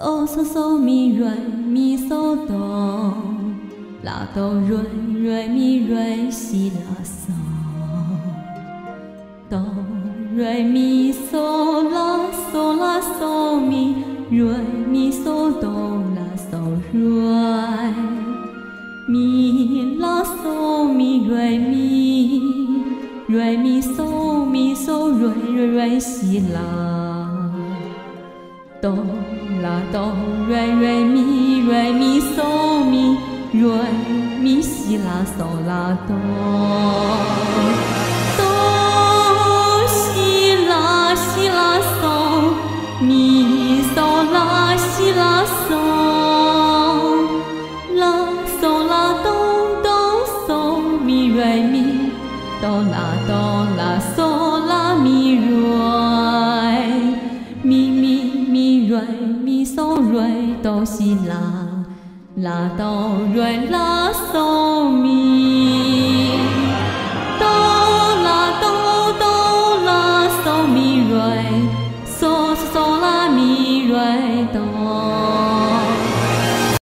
嗦嗦嗦，咪瑞咪嗦哆，拉哆瑞瑞咪瑞西拉嗦，哆瑞咪嗦拉嗦拉嗦咪瑞咪嗦哆拉嗦瑞咪拉嗦咪瑞咪瑞咪嗦咪嗦瑞瑞瑞西拉。哆啦哆瑞瑞咪瑞咪嗦咪瑞咪西啦嗦啦哆，哆西啦西啦嗦咪嗦啦西啦嗦，啦嗦啦哆哆嗦咪瑞咪哆啦哆啦嗦啦咪瑞咪嗦瑞哆西啦，拉哆瑞拉嗦咪，哆啦哆哆啦嗦咪瑞，嗦嗦嗦啦咪瑞哆。